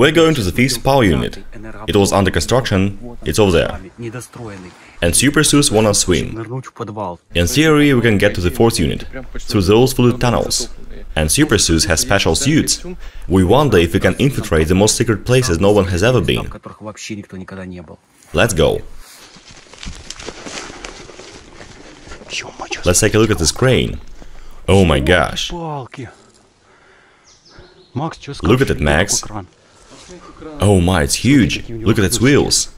We're going to the fifth power unit. It was under construction, it's over there. And Super Sus wanna swim. In theory, we can get to the fourth unit, through those fluid tunnels. And Super Sus has special suits. We wonder if we can infiltrate the most secret places no one has ever been. Let's go. Let's take a look at this crane. Oh my gosh. Look at it, Max. Oh my, it's huge. Look at its wheels.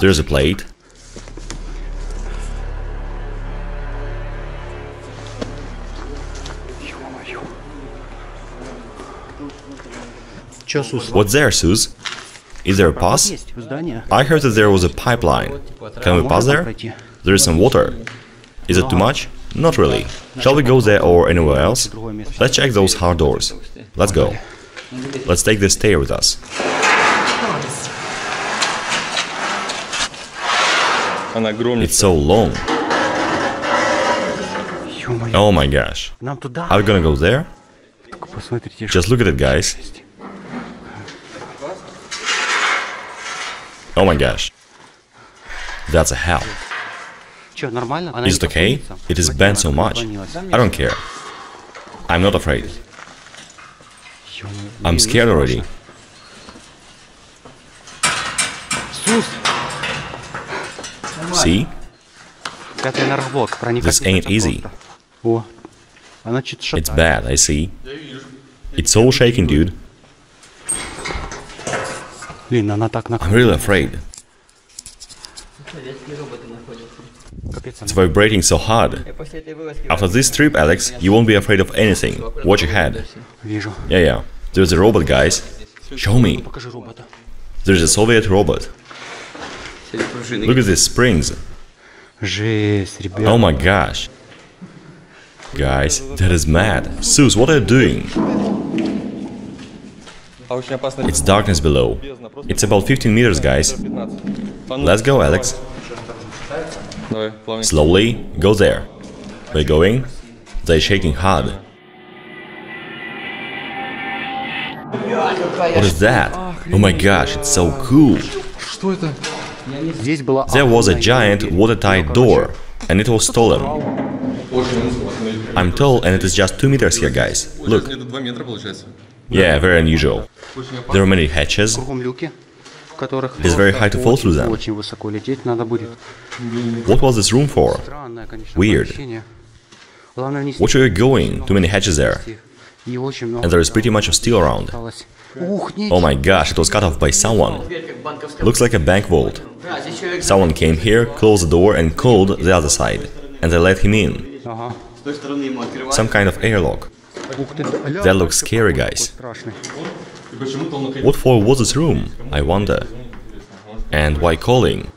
There's a plate. What's there, Sus? Is there a pass? I heard that there was a pipeline. Can we pass there? There is some water. Is it too much? Not really. Shall we go there or anywhere else? Let's check those hard doors. Let's go. Let's take this stair with us. It's so long. Oh my gosh. Are we gonna go there? Just look at it, guys. Oh my gosh. That's a hell. Is it okay? It is bent so much. I don't care. I'm not afraid. I'm scared already. See? This ain't easy. It's bad, I see. It's all shaking, dude. I'm really afraid. It's vibrating so hard. After this trip, Alex, you won't be afraid of anything. Watch your head. Yeah, yeah. There's a robot, guys. Show me. There's a Soviet robot. Look at these springs. Oh my gosh. Guys, that is mad. Sus, what are you doing? It's darkness below. It's about 15 meters, guys. Let's go, Alex. Slowly, go there. We're going. They're shaking hard. What is that? Oh my gosh, it's so cool. There was a giant watertight door, and it was stolen. I'm tall and it is just 2 meters here, guys. Look. Yeah, very unusual. There are many hatches. It is very high to fall through them. What was this room for? Weird. Watch where you're going. Too many hatches there. And there is pretty much of steel around. Oh my gosh, it was cut off by someone. Looks like a bank vault. Someone came here, closed the door and called the other side. And they let him in. Some kind of airlock. That looks scary, guys. What for was this room? I wonder. And why calling?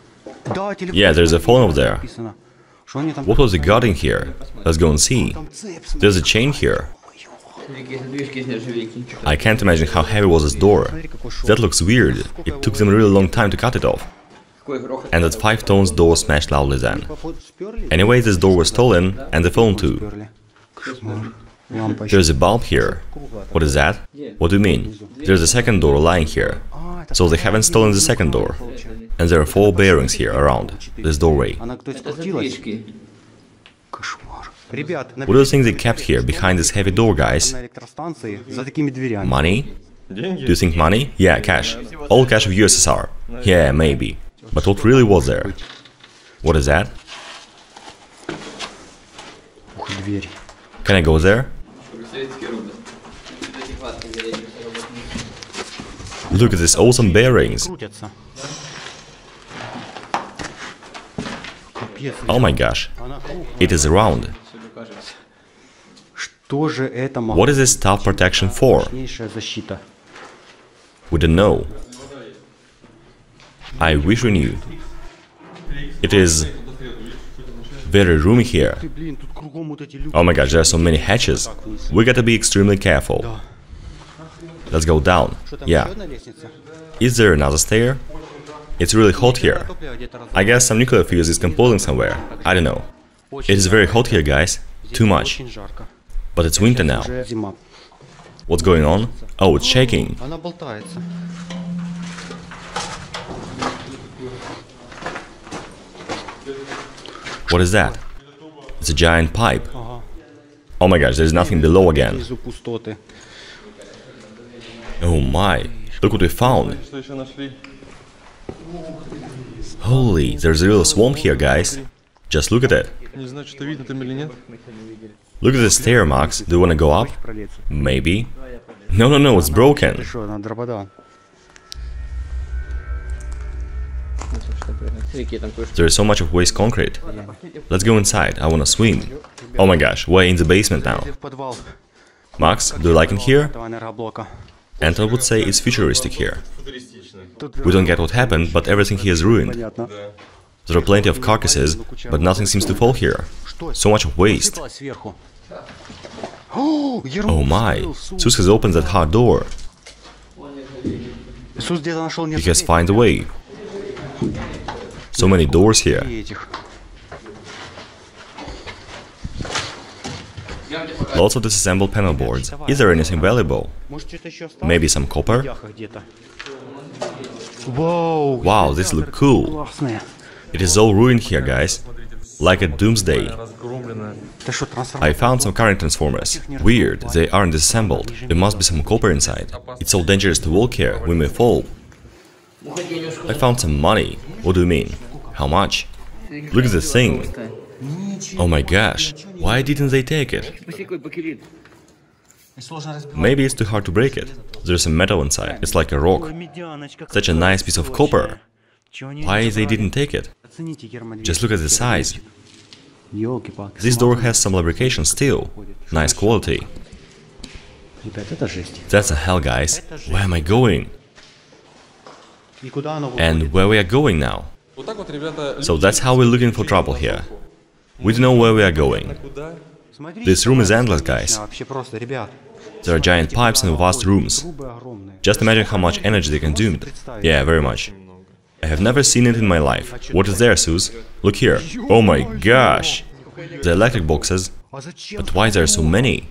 Yeah, there's a phone over there. What was the guarding here? Let's go and see. There's a chain here. I can't imagine how heavy was this door. That looks weird. It took them a really long time to cut it off. And that 5 tones door smashed loudly then. Anyway, this door was stolen, and the phone too. There's a bulb here. What is that? What do you mean? There's a second door lying here. So they haven't stolen the second door. And there are four bearings here around this doorway. What do you think they kept here behind this heavy door, guys? Money? Do you think money? Yeah, cash. All cash of USSR. Yeah, maybe. But what really was there? What is that? Can I go there? Look at these awesome bearings. Oh my gosh. It is round. What is this top protection for? We don't know. I wish we knew. It is very roomy here. Oh my gosh, there are so many hatches. We gotta be extremely careful. Let's go down. Yeah. Is there another stair? It's really hot here. I guess some nuclear fuse is composing somewhere. I don't know. It is very hot here, guys. Too much. But it's winter now. What's going on? Oh, it's shaking. What is that? It's a giant pipe. Oh my gosh, there's nothing below again. Oh my, look what we found. Holy, there's a real swamp here, guys. Just look at it. Look at the stair, Max. Do you wanna go up? Maybe. No, no, no, it's broken. There is so much of waste concrete. Let's go inside, I wanna swim. Oh my gosh, we're in the basement now. Max, do you like it here? And I would say it's futuristic here. We don't get what happened, but everything here is ruined. There are plenty of carcasses, but nothing seems to fall here. So much waste. Oh my, Sus has opened that hard door. He has found a way. So many doors here. Lots of disassembled panel boards. Is there anything valuable? Maybe some copper? Wow, this looks cool. It is all ruined here, guys. Like a doomsday. I found some current transformers. Weird, they aren't disassembled. There must be some copper inside. It's so dangerous to walk here, we may fall. I found some money. What do you mean? How much? Look at this thing. Oh my gosh, why didn't they take it? Maybe it's too hard to break it. There's some metal inside, it's like a rock. Such a nice piece of copper. Why they didn't take it? Just look at the size. This door has some lubrication still. Nice quality. That's a hell, guys. Where am I going? And where we are going now? So that's how we're looking for trouble here. We don't know where we are going. This room is endless, guys. There are giant pipes and vast rooms. Just imagine how much energy they consumed. Yeah, very much. I have never seen it in my life. What is there, Sus? Look here. Oh my gosh! The electric boxes. But why there are so many?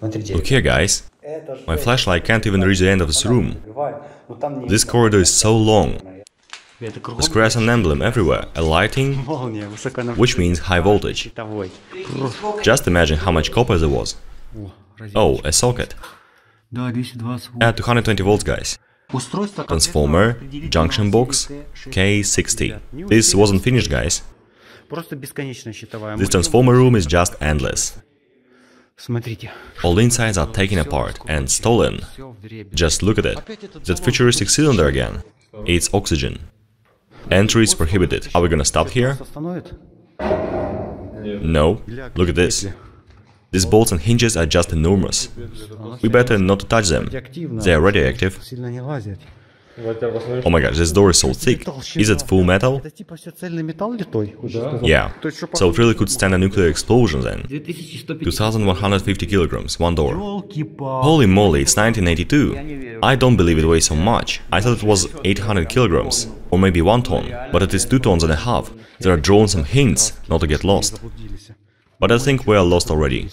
Look here, guys. My flashlight can't even reach the end of this room. This corridor is so long. Grass and emblem everywhere, a lighting, which means high voltage. Just imagine how much copper there was. Oh, a socket. At 220 volts, guys. Transformer, junction box, K60. This wasn't finished, guys. This transformer room is just endless. All the insides are taken apart and stolen. Just look at it. That futuristic cylinder again. It's oxygen. Entry is prohibited. Are we gonna stop here? No. Look at this. These bolts and hinges are just enormous. We better not to touch them. They are radioactive. Oh my god, this door is so thick. Is it full metal? Yeah, so it really could stand a nuclear explosion then. 2150 kilograms, one door. Holy moly, it's 1982. I don't believe it weighs so much. I thought it was 800 kilograms, or maybe one ton, but it is two tons and a half. There are drawn some hints not to get lost. But I think we are lost already.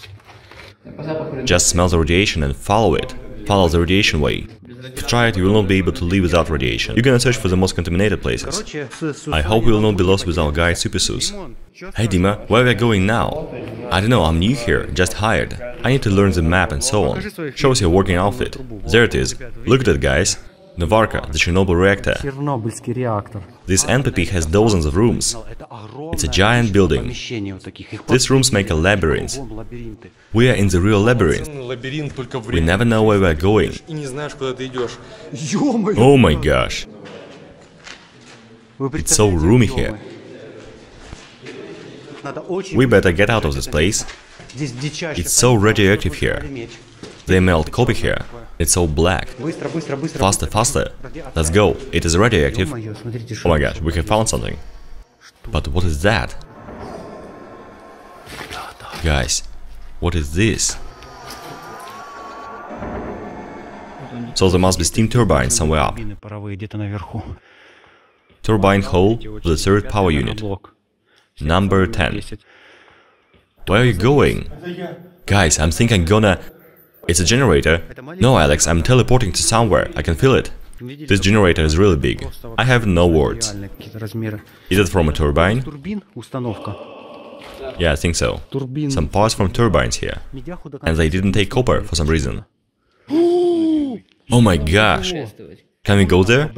Just smell the radiation and follow it. Follow the radiation way. Try it, you will not be able to live without radiation. You're gonna search for the most contaminated places. I hope we will not be lost with our guide Supersus. Hey Dima, where are we going now? I don't know, I'm new here, just hired. I need to learn the map and so on. Show us your working outfit. There it is. Look at it, guys. Novarka, the Chernobyl reactor. This NPP has dozens of rooms. It's a giant building. These rooms make a labyrinth. We are in the real labyrinth. We never know where we're going. Oh my gosh. It's so roomy here. We better get out of this place. It's so radioactive here. They melt copper here. It's all black. Faster, faster. Let's go. It is radioactive. Oh my gosh, we have found something. But what is that? Guys, what is this? So there must be steam turbine somewhere up. Turbine hall to the third power unit. Number 10. Where are you going? Guys, I'm thinking I'm gonna... It's a generator. No, Alex, I'm teleporting to somewhere. I can feel it. This generator is really big. I have no words. Is it from a turbine? Yeah, I think so. Some parts from turbines here. And they didn't take copper for some reason. Oh my gosh! Can we go there?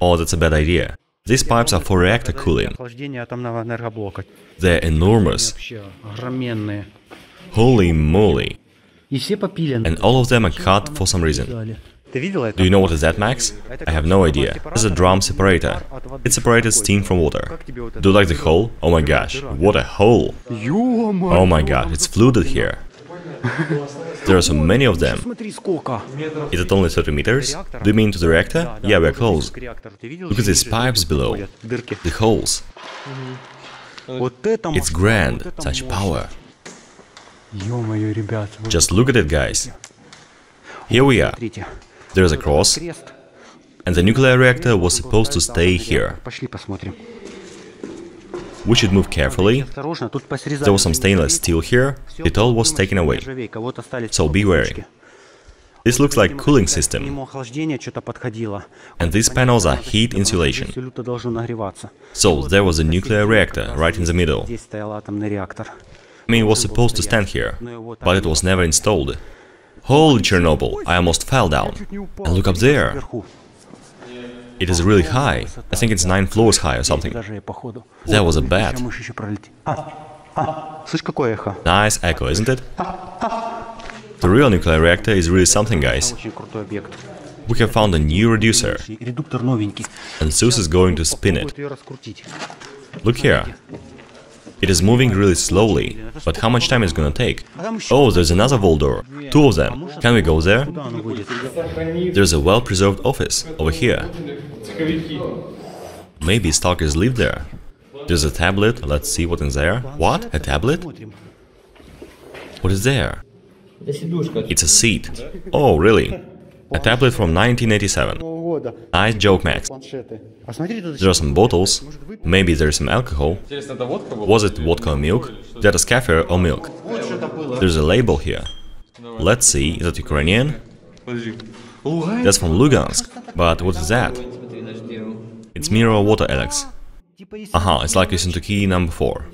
Oh, that's a bad idea. These pipes are for reactor cooling. They're enormous. Holy moly. And all of them are cut for some reason. Do you know what is that, Max? I have no idea. It's a drum separator. It separates steam from water. Do you like the hole? Oh my gosh, what a hole! Oh my god, it's flooded here. There are so many of them. Is it only 30 meters? Do you mean to the reactor? Yeah, we're close. Look at these pipes below. The holes. It's grand, such power. Just look at it, guys. Here we are. There's a cross. And the nuclear reactor was supposed to stay here. We should move carefully. There was some stainless steel here. It all was taken away. So be wary. This looks like cooling system. And these panels are heat insulation. So there was a nuclear reactor right in the middle. I mean, it was supposed to stand here, but it was never installed. Holy Chernobyl, I almost fell down. And look up there. It is really high. I think it's nine floors high or something. That was a bat. Nice echo, isn't it? The real nuclear reactor is really something, guys. We have found a new reducer. And Sus is going to spin it. Look here. It is moving really slowly, but how much time is gonna take? Oh, there's another vault door. Two of them. Can we go there? There's a well-preserved office over here. Maybe stalkers live there. There's a tablet, let's see what is in there. What? A tablet? What is there? It's a seat. Oh, really? A tablet from 1987. Nice joke, Max. There are some bottles. Maybe there's some alcohol. Was it vodka or milk? That is kefir or milk? There's a label here. Let's see, is that Ukrainian? That's from Lugansk. But what is that? It's mineral water, Alex. Aha, it's like listen to key number 4.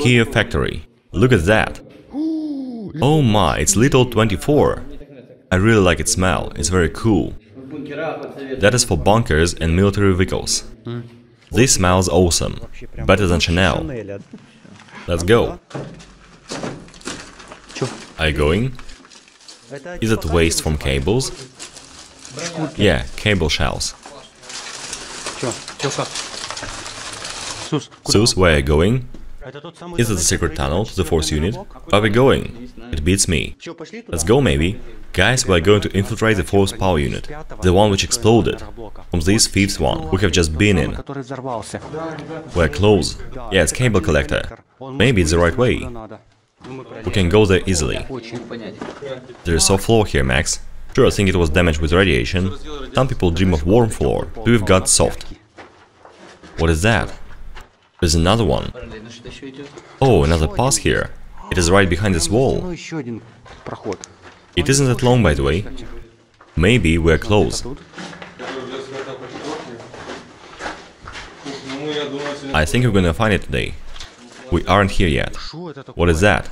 Kiev factory. Look at that. Oh my, it's Litol 24. I really like its smell, it's very cool. That is for bunkers and military vehicles. This smells awesome, better than Chanel. Let's go. Are you going? Is it waste from cables? Yeah, cable shells. Sus, where are you going? Is it the secret tunnel to the force unit? Where are we going? It beats me. Let's go, maybe. Guys, we're going to infiltrate the force power unit, the one which exploded, from this fifth one we have just been in. We're close. Yeah, it's cable collector. Maybe it's the right way. We can go there easily. There's a soft floor here, Max. Sure, I think it was damaged with radiation. Some people dream of warm floor, but we've got soft. What is that? There's another one. Oh, another pass here. It is right behind this wall. It isn't that long, by the way. Maybe we're close. I think we're gonna find it today. We aren't here yet. What is that?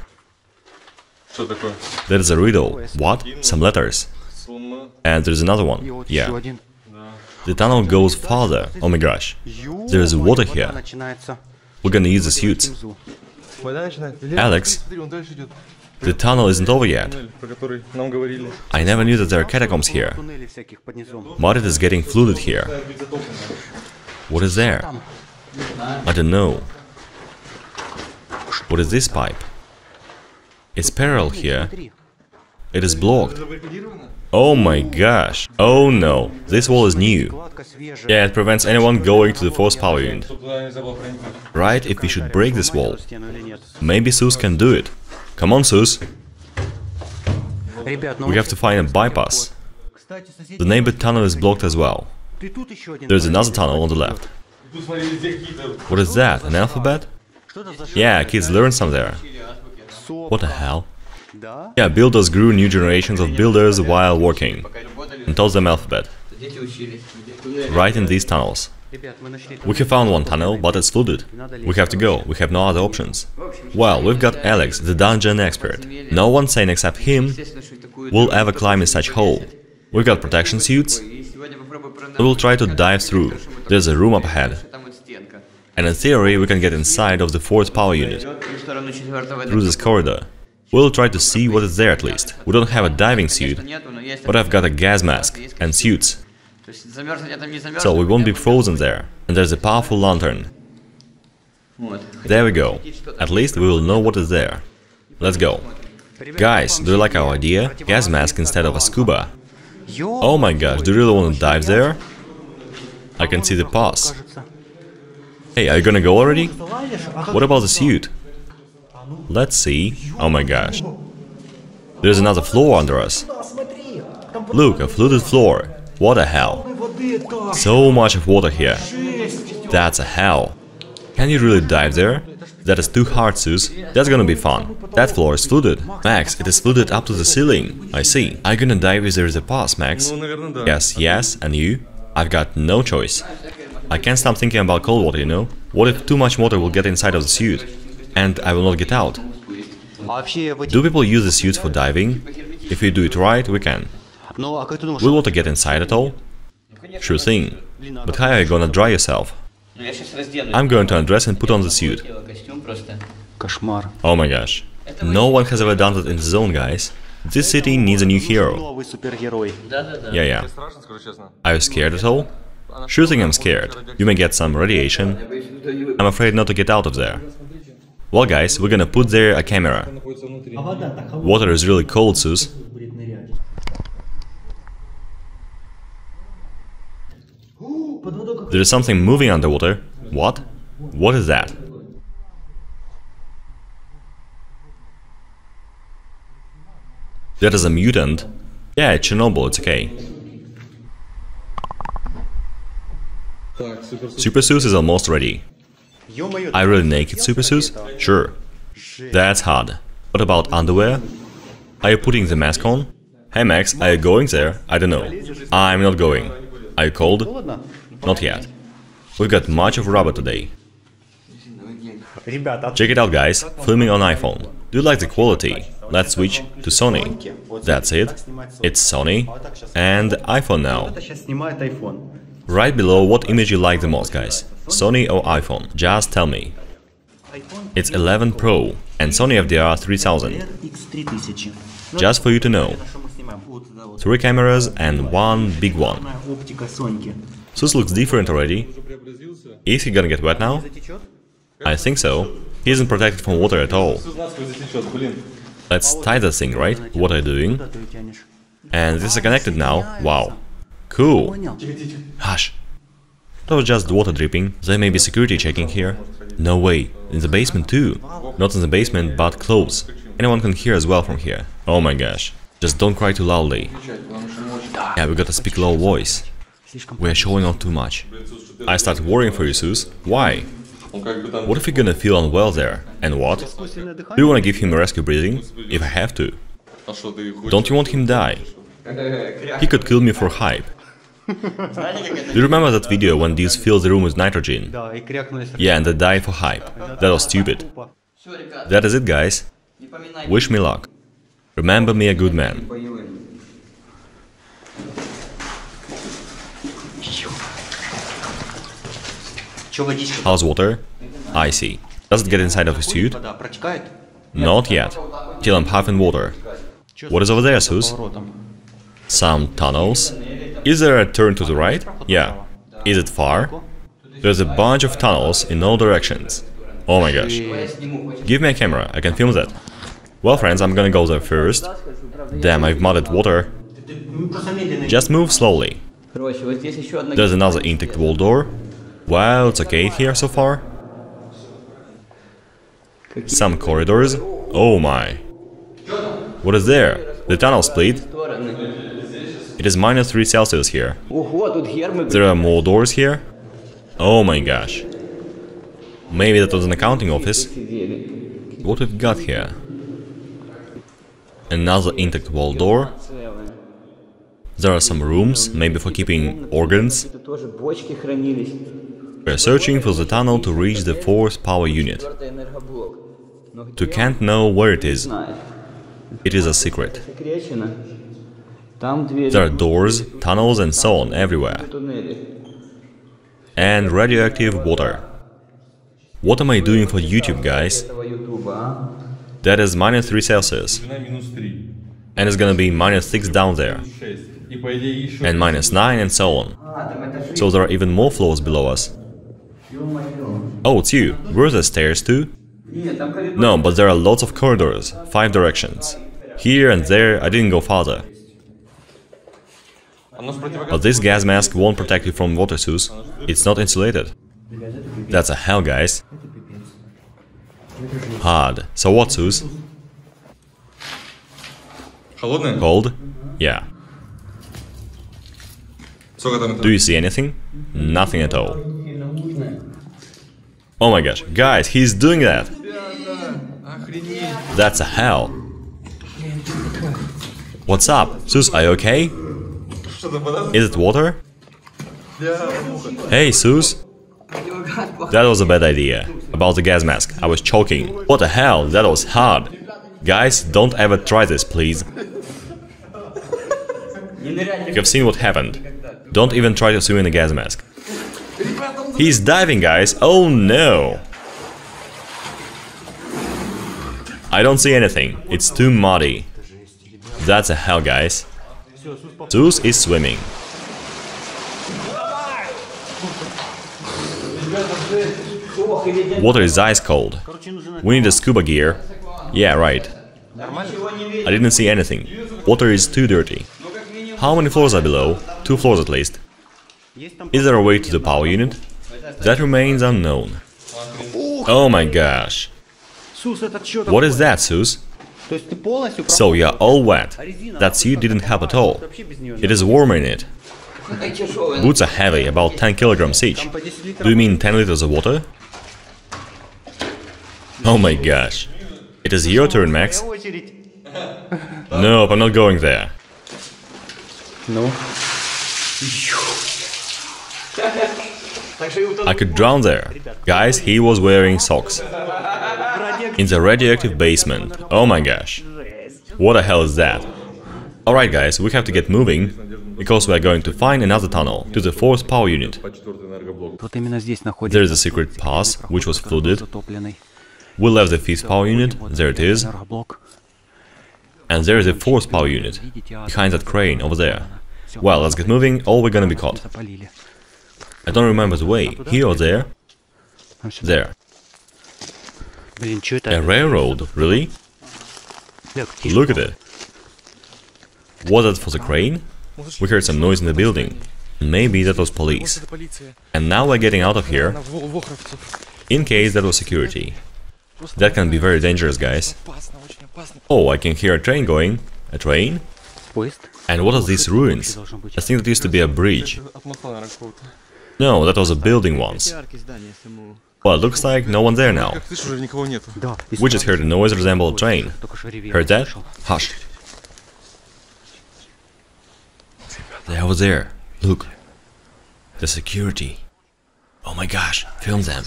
That is a riddle. What? Some letters. And there's another one. Yeah. The tunnel goes farther. Oh my gosh. There is water here. We're gonna use the suits. Alex, the tunnel isn't over yet. I never knew that there are catacombs here. But is getting flooded here. What is there? I don't know. What is this pipe? It's parallel here. It is blocked. Oh my gosh. Oh no. This wall is new. Yeah, it prevents anyone going to the force power unit. Right, if we should break this wall. Maybe Sus can do it. Come on, Sus. We have to find a bypass. The neighbor tunnel is blocked as well. There's another tunnel on the left. What is that, an alphabet? Yeah, kids learn some there. What the hell? Yeah, builders grew new generations of builders while working and taught them alphabet. Right in these tunnels. We have found one tunnel, but it's flooded. We have to go, we have no other options. Well, we've got Alex, the dungeon expert. No one sane except him will ever climb in such hole. We've got protection suits. We will try to dive through. There's a room up ahead. And in theory, we can get inside of the fourth power unit. Through this corridor. We'll try to see what is there at least. We don't have a diving suit, but I've got a gas mask and suits. So we won't be frozen there. And there's a powerful lantern. There we go. At least we will know what is there. Let's go. Guys, do you like our idea? Gas mask instead of a scuba. Oh my gosh, do you really want to dive there? I can see the pass. Hey, are you gonna go already? What about the suit? Let's see. Oh my gosh. There's another floor under us. Look, a flooded floor. What a hell. So much of water here. That's a hell. Can you really dive there? That is too hard, Sus. That's gonna be fun. That floor is flooded. Max, it is flooded up to the ceiling. I see. Are you gonna dive if there is a pass, Max? Yes, yes, and you? I've got no choice. I can't stop thinking about cold water, you know? What if too much water will get inside of the suit? And I will not get out? Do people use the suits for diving? If we do it right, we can. Will water get inside at all? Sure thing. But how are you gonna dry yourself? I'm going to undress and put on the suit. Oh my gosh. No one has ever done that in the zone, guys. This city needs a new hero. Yeah, yeah. Are you scared at all? Sure thing I'm scared. You may get some radiation. I'm afraid not to get out of there. Well guys, we're gonna put there a uh, camera. Water is really cold, Sus. There is something moving underwater. What? What is that? That is a mutant. Yeah, it's Chernobyl, it's okay. Super Sus is almost ready. I really naked Super Sus? Sure. That's hard. What about underwear? Are you putting the mask on? Hey Max, are you going there? I don't know. I'm not going. Are you cold? Not yet. We've got much of rubber today. Check it out guys, filming on iPhone. Do you like the quality? Let's switch to Sony. That's it. It's Sony and iPhone now. Right below what image you like the most guys. Sony or iPhone? Just tell me. It's 11 Pro and Sony FDR 3000. Just for you to know. Three cameras and one big one. Sus looks different already. Is he gonna get wet now? I think so. He isn't protected from water at all. Let's tie the thing, right? What are you doing? And this is connected now. Wow. Cool. Hush. That was just water dripping. There may be security checking here. No way. In the basement too. Not in the basement, but close. Anyone can hear as well from here. Oh my gosh. Just don't cry too loudly. Yeah, we gotta speak low voice. We are showing off too much. I start worrying for you, Sus. Why? What if you're gonna feel unwell there? And what? Do you wanna give him a rescue breathing? If I have to. Don't you want him die? He could kill me for hype. Do you remember that video when Deuce filled the room with nitrogen? Yeah, and they died for hype. That was stupid. That is it, guys. Wish me luck. Remember me a good man. How's water? I see. Does it get inside of his suit? Not yet. Till I'm half in water. What is over there, Sus? Some tunnels. Is there a turn to the right? Yeah. Is it far? There's a bunch of tunnels in all directions. Oh my gosh. Give me a camera, I can film that. Well friends, I'm gonna go there first. Damn, I've mudded water. Just move slowly. There's another intact wall door. Well, it's okay here so far. Some corridors. Oh my. What is there? The tunnel split. It is minus 3 Celsius here. There are more doors here. Oh my gosh. Maybe that was an accounting office. What we've got here? Another intact wall door. There are some rooms, maybe for keeping organs. We're searching for the tunnel to reach the fourth power unit. You can't know where it is. It is a secret. There are doors, tunnels and so on everywhere. And radioactive water. What am I doing for YouTube, guys? That is minus 3 Celsius. And it's gonna be minus 6 down there. And minus 9 and so on. So there are even more floors below us. Oh, it's you. Where's the stairs to? No, but there are lots of corridors, 5 directions. Here and there, I didn't go farther. But this gas mask won't protect you from water source. It's not insulated. That's a hell, guys. Hard. So what, Sus? Cold? Yeah. Do you see anything? Nothing at all. Oh my gosh, guys, he's doing that! That's a hell. What's up? Sus, are you okay? Is it water? Hey, Sus. That was a bad idea. About the gas mask. I was choking. What the hell? That was hard. Guys, don't ever try this, please. You've seen what happened. Don't even try to swim in a gas mask. He's diving, guys. Oh no. I don't see anything. It's too muddy. That's a hell, guys. Sus is swimming. Water is ice cold. We need a scuba gear. Yeah, right. I didn't see anything. Water is too dirty. How many floors are below? Two floors at least. Is there a way to the power unit? That remains unknown. Oh my gosh. What is that, Sus? So you're all wet. That suit didn't help at all. It is warm in it. Boots are heavy, about 10 kilograms each. Do you mean 10 liters of water? Oh my gosh. It is your turn, Max. Nope, I'm not going there. No. I could drown there. Guys, he was wearing socks. In the radioactive basement. Oh my gosh. What the hell is that? Alright guys, we have to get moving, because we are going to find another tunnel to the fourth power unit. There is a secret pass, which was flooded. We left the fifth power unit, there it is. And there is the fourth power unit, behind that crane over there. Well, let's get moving, or we're gonna be caught. I don't remember the way, here or there? There. A railroad, really? Look at it. Was that for the crane? We heard some noise in the building. Maybe that was police. And now we're getting out of here. In case that was security. That can be very dangerous, guys. Oh, I can hear a train going. A train? And what are these ruins? I think that used to be a bridge. No, that was a building once. Well, looks like no one there now. We just heard a noise resemble a train. Heard that? Hush. They're over there. Look. The security. Oh my gosh, film them.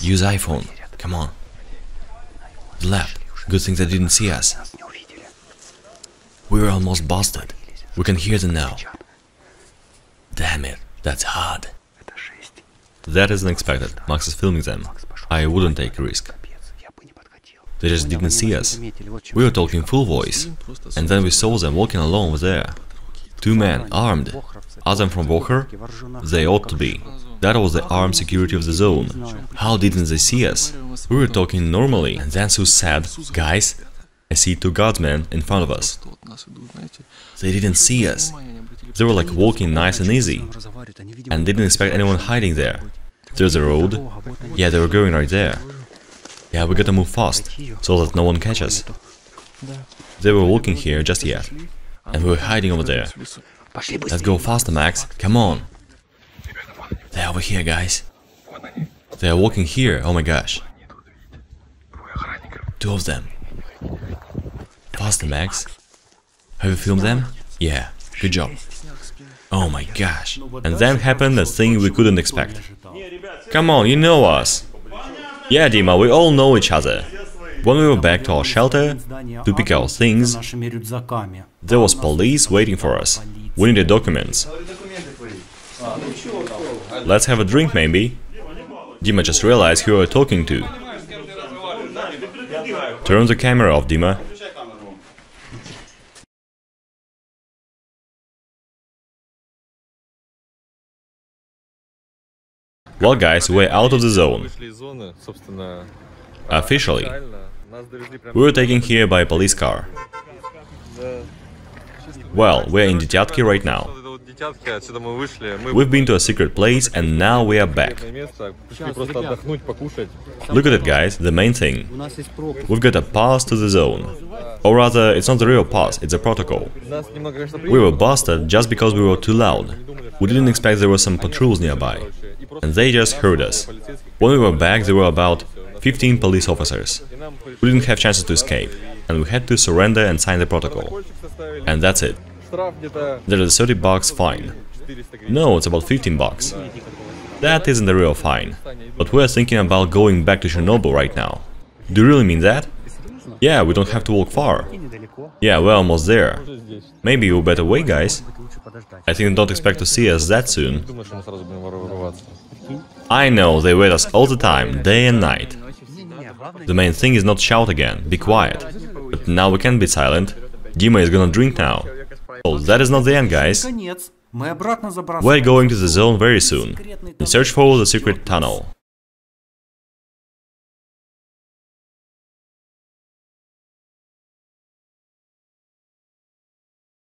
Use iPhone. Come on. The left. Good thing they didn't see us. We were almost busted. We can hear them now. Damn it, that's hard. That is unexpected. Max is filming them. I wouldn't take a risk. They just didn't see us. We were talking full voice. And then we saw them walking along there. Two men, armed. Are them from Walker? They ought to be. That was the armed security of the zone. How didn't they see us? We were talking normally, and then Sus said, Guys, I see two guardsmen in front of us. They didn't see us. They were like walking nice and easy, and didn't expect anyone hiding there. There's a road. Yeah, they were going right there. Yeah, we gotta move fast, so that no one catches. They were walking here just yet, and we were hiding over there. Let's go faster, Max. Come on. They're over here, guys. They are walking here. Oh my gosh. Two of them. Awesome, Max. Have you filmed them? Yeah, good job. Oh my gosh. And then happened a thing we couldn't expect. Come on, you know us. Yeah, Dima, we all know each other. When we were back to our shelter to pick our things, there was police waiting for us. We needed documents. Let's have a drink, maybe. Dima just realized who we were talking to. Turn the camera off, Dima. Well guys, we're out of the zone. Officially. We were taken here by a police car. Well, we're in Detyatki right now. We've been to a secret place and now we are back. Look at it guys, the main thing. We've got a pass to the zone. Or rather, it's not the real pass, it's a protocol. We were busted just because we were too loud. We didn't expect there were some patrols nearby. And they just heard us. When we were back, there were about 15 police officers. We didn't have chances to escape, and we had to surrender and sign the protocol. And that's it. There is a 30 bucks fine. No, it's about 15 bucks. That isn't the real fine. But we're thinking about going back to Chernobyl right now. Do you really mean that? Yeah, we don't have to walk far. Yeah, we're almost there. Maybe you better wait, guys. I think they don't expect to see us that soon. I know, they wait us all the time, day and night. The main thing is not shout again, be quiet. But now we can't be silent. Dima is gonna drink now. Oh, that is not the end, guys. We're going to the zone very soon, in search for the secret tunnel.